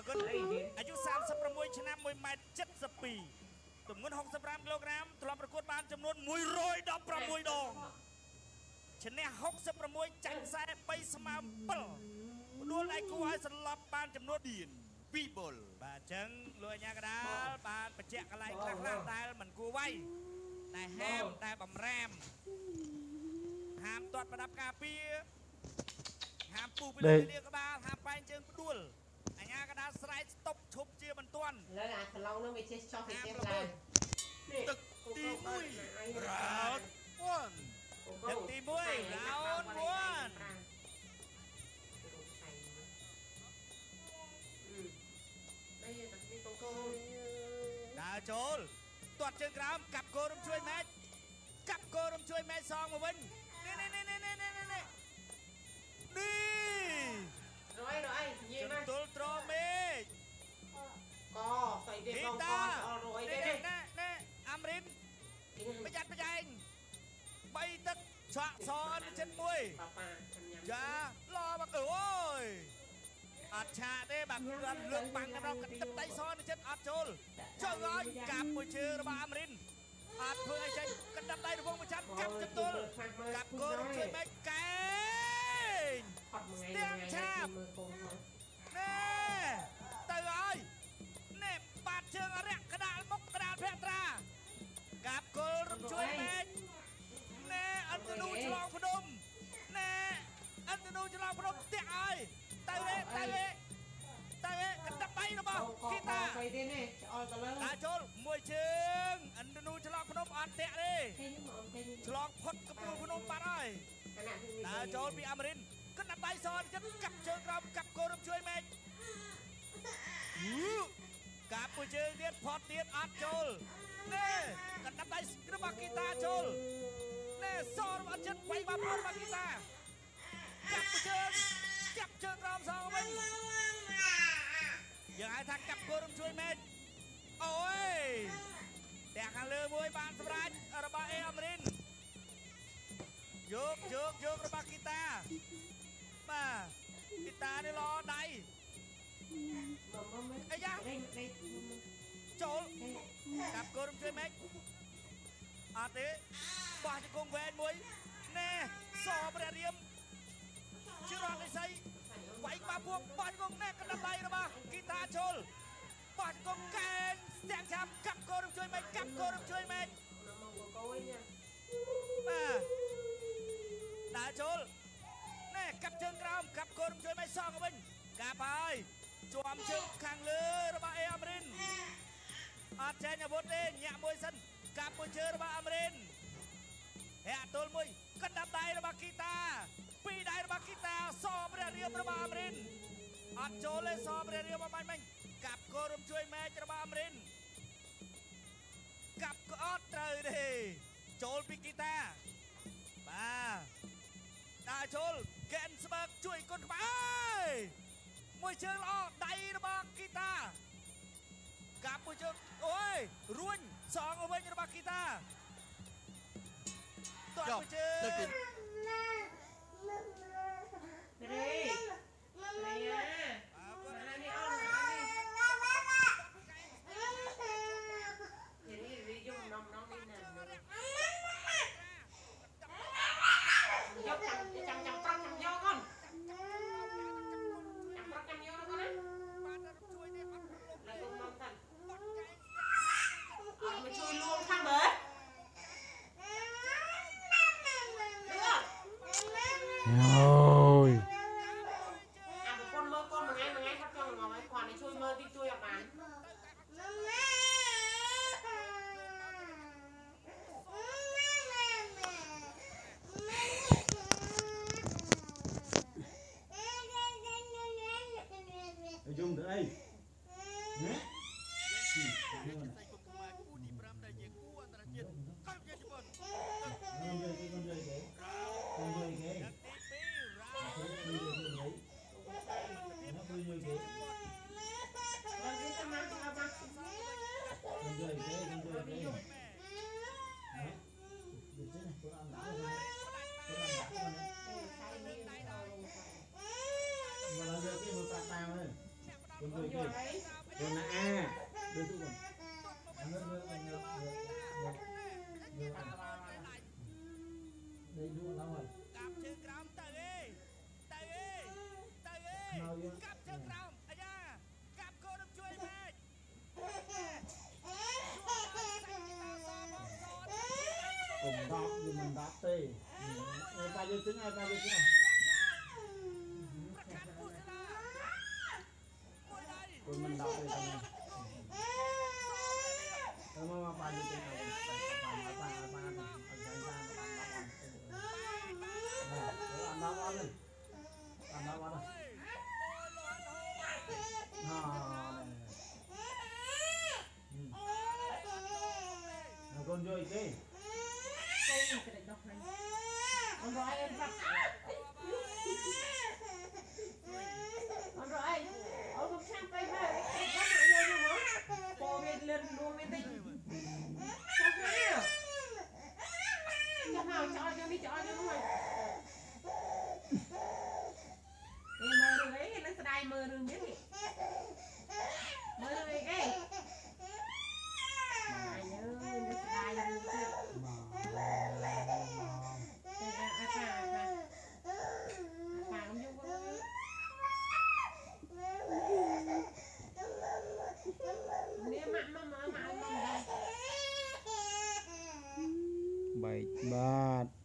អរគុណអីទៀតអាយុ36ឆ្នាំ1ម៉ែត្រ72ទម្ងន់65គីឡូក្រាមធ្លាប់ប្រកួតបានចំនួន116ដងឈ្នះ66ចាញ់ខ្សែ3ស្មើ7ផ្ដួលដៃគូឲ្យសន្លប់បានចំនួនឌៀន2បុលបាទអញ្ចឹងលោកអាញាកដាលបានបញ្ជាក់កន្លែងខ្លះខ្លះដែលមិនគួរវាយតែហាមតែបំរាមហាមទាត់ប្រដាប់ការពារហាមពុះពីលើលាក្បាលហាមបែងជើងផ្ដួល អាញាកដាលស្រែកស្តុបឈប់ជាបន្ទាន់លើអាស្លងនោះវាចេះចោះទៅចេះឡើងនេះទឹកទី1 round 1ទឹកទី1 round 1ដើរចូលទាត់ជើងក្រោមកាប់គោរំជួយម៉ែចកាប់គោរំជួយម៉ែចសងមកវិញនេះនេះនេះនេះនេះនេះនេះ នេះរយរយញីជមកន្ទល់ត្រមេចកស្អីទេហេកងកតាអល់រយទេនេះនេះនេះអាមរិនប្រយ័ត្នប្រយែងបីទឹកឆាក់សនចិនមួយប៉ាប៉ាខ្ញុំញ៉ាំចាឡបាក់អូយអត់ឆាទេបាក់គាត់លើកបាំងកម្រងកទឹកដៃសនៅចិត្តអត់ចូលចុះឲ្យកាប់មួយជើងរបស់អាមរិនអត់ធ្វើអីចេញកណ្ដាប់ដៃរវងមួយចាំកាប់ចន្ទល់កាប់គោរជួយមេកែង អត់មួយថ្ងៃមួយថ្ងៃមើលកូនមកណែទៅឲ្យណែបាត់ជើងរាក់កដាលមុខកដាលភក្ត្រាកាប់គល់រំជួយមេណែអន្តនូឆ្លងភ្នំណែអន្តនូឆ្លងភ្នំតាក់ឲ្យទៅវេទៅវេទៅវេកណ្ដាប់ដៃរបស់គីតាស្អីទេនេះអល់ទៅលើដាក់ចូលមួយជើងអន្តនូឆ្លងភ្នំអត់តាក់ទេឃើញមកឃើញឆ្លងផុតកំពូលភ្នំបាត់ហើយខណៈទីដើរចូលពីអាមេរិនកណ្ដាប់ដៃសនចិត្តកាប់ជើងក្រោមកាប់គោរំជួយមេឃកាប់មួយជើងទៀតផុតទៀតអត់ចូលណែកណ្ដាប់ដៃរបស់គីតាចូលណែសនរបស់ចិត្តវាយមកព្រោះរបស់គីតាកាប់មួយជើងចាប់ជើងក្រោមសងវិញយើងហៅថាកាប់គោរំជួយមេឃអូយតែខាងលើមួយបានសម្រាប់របស់អេអាមេរិនយកយកយករបស់គីតា បាទគីតានេះល្អដៃមកមកមកអាយ៉ាដេញដេញចូលកាប់គោរំជួយម៉េចអត់ទេបោះជង្គង់វែនមួយណែសព្រះរាមជិរអនិស័យវាយមកពួកបោះជង្គង់ណែកណ្ដាប់ដៃរបស់គីតាចូល រំជួយម៉េចសងវិញកាប់ហើយជាប់ជើងខាងលើរបស់អេអមរិនអត់ចេញអាវុធទេញាក់មួយសិនកាប់មួយជើងរបស់អមរិនហែកទល់មួយកណ្ដាប់ដៃរបស់គីតាពីរដៃរបស់គីតាសព្រះរាមរបស់អមរិនអត់ចូលទេសព្រះរាមមកបាញ់មិញកាប់គោរំជួយម៉ែចរបស់អមរិនកាប់ក៏អត់ត្រូវទេចូលពីគីតាបាទ ដើរចូលកែនស្បើកជួយគុណក្បាលមួយជើងល្អដៃរបស់គីតាកាប់មួយជើងអូយរួញសងទៅវិញរបស់គីតាទាត់មួយជើង rồi Dùng tới đây. Nhé. Đúng rồi kìa Còn là A Đưa xuống còn Nước nước nước nước nước nước nước Đây đua lắm rồi Cặp chữ crom tới đi Tới đi Tới đi Cặp chữ crom Ây da Cặp cô đừng chui mệt Cùng đọc nhưng mình đọc đi Ê ba vô trứng ơi ba vô trứng ơi Kung mandato yung kami. Kung mamapalo din ako. con rồi chứ con rồi em con rồi time for her. bạch bát.